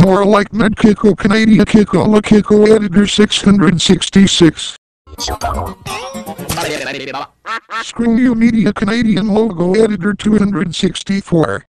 More like Medkiko Canadian Kiko La Kiko Editor 666. Screw you Media Canadian Logo Editor 264.